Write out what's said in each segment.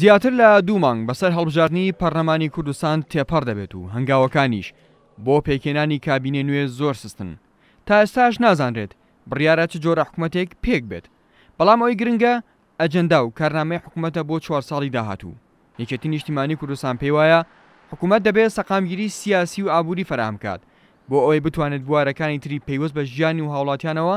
زیاتر لە دوو مانگ بەسەر هەڵبژاردنی پەرلەمانی کوردستان تێپەڕ دەبێت و هەنگاوەکانیش بۆ پێکهێنانی کابینێ نوێ زۆر سستن تا ئێستاش نازانرێت بڕیارە چ جۆرە حکومەتێک پێک بێت بەڵام ئەوی گرنگە ئەجەندا و کارنامەی حکومەتە بۆ چوار ساڵی داهاتوو یەکێتی نیشتیمانی کوردستان پێی وایە حکومەت دەبێت سەقامگیری سیاسی و ئابووری فەراهەم بکات بۆ ئەوەی بتوانێت بوارەکانی تری پەیوەست بە ژیانی و هاوڵاتیانەوە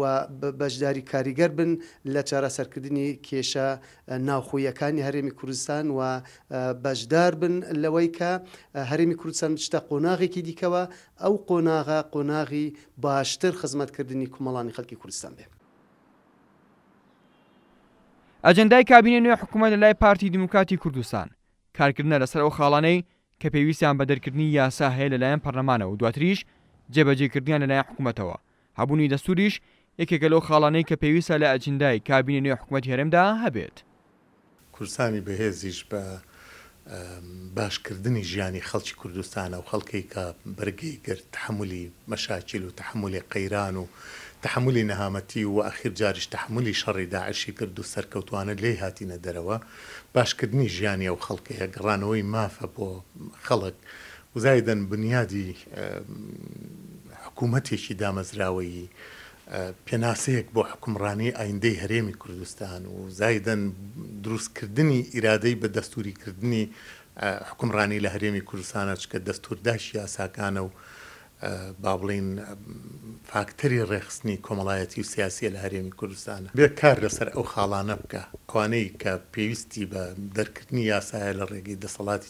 و بەشداری کاریگەر بن لە چارەسەرکردنی کێشە ناوخۆییەکانی هەرێمی کوردستان و بەشدار بن لەوەی کە هەرێمی کوردستان بچتە قۆناغێکی دیکەوە، ئەو قۆناغە قۆناغی باشتر خزمەتکردنی کومەڵانی خەڵکی کوردستان بێ. ئەجێندای کابینەی نوێ حکومەت لە لای پارتی دیموکراتی کوردستان کارکردنە لەسەر ئەو خاڵانەی کە پێویستیان بە دەرکردنی یاسا هەیە لە لایەن پەرلەمانەوە و دواتریش جێبەجێکردنیان لە لایەن حکومەتەوە هەبوونی دەستووریش یەکێکە لەو خاڵانەی کە پێویستە لە ئەجندای کابینەی نوێی حکومەتی هەرێمدا هەبێت. کوردستانی بەهێزیش بە باشکردنی ژیانی خەڵکی کوردستانە و خەڵکەی کە بەرگەی گرت تەحەمولی مەشاکیل و تەحەمولی قەیران و تەحەمولی نەهامەتی و ئاخیر جاریش تەحەمولی شەڕی داعشی کرد و سەرکەوتوانە لێی هاتینە دەرەوە. باشکردنی ژیانی ئەو خەڵکەیە گەڕانەوەی مافە بۆ خەڵک زایدەن بنیادی حکوومەتێکی دامەزراوەیی پێناسەیەک بۆ حوکمڕانیی ئایندەی هەرێمی کوردستان و زایدەن دروستکردنی ئیرادەی بە دەستووریکردنی حوکمڕانی لە هەرێمی کوردستانە، چکە دەستوور داشی یاساکانە و با بڵێین فاکتەری ڕێکخستنی کۆمەڵایەتی و سیاسییە لە هەرێمی کوردستان. بێ کار لەسەر ئەو خاڵانە بکا، ئەوانەی کە پێویستی بە دەرکردنی یاسایە لە ڕێگەی دەسەڵاتی.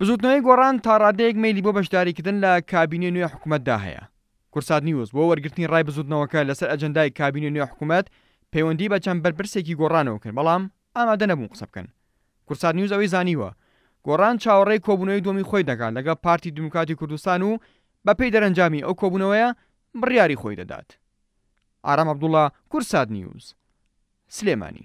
بزوتنەوەی گۆڕان تا ڕادەیەک مەیلی بۆ بەشداریکردن لە کابینەی نوێ حکومەتدا هەیە. کورسات نیوز، بۆ وەرگرتنی ڕای بزوتنەوەکە لەسەر ئەجەندای کابینەی نوێ حکومەت پەیوەندی بە چەند بەرپرسێکی گۆڕانەوە کرد بەڵام ئامادە نەبوون قسە بکەن. کورسات نیوز ئەوەی زانیوە، گۆڕان چاوەڕێی کۆبونەوەی دووەمی خۆی دەکات لەگەڵ پارتی دیموکراتی کوردستان و بە پێی دەرەنجامی ئەو کۆبونەوەیە بڕیاری خۆی دەدات. ئارام عەبدوڵا، کورسات نیوز، سلێمانی.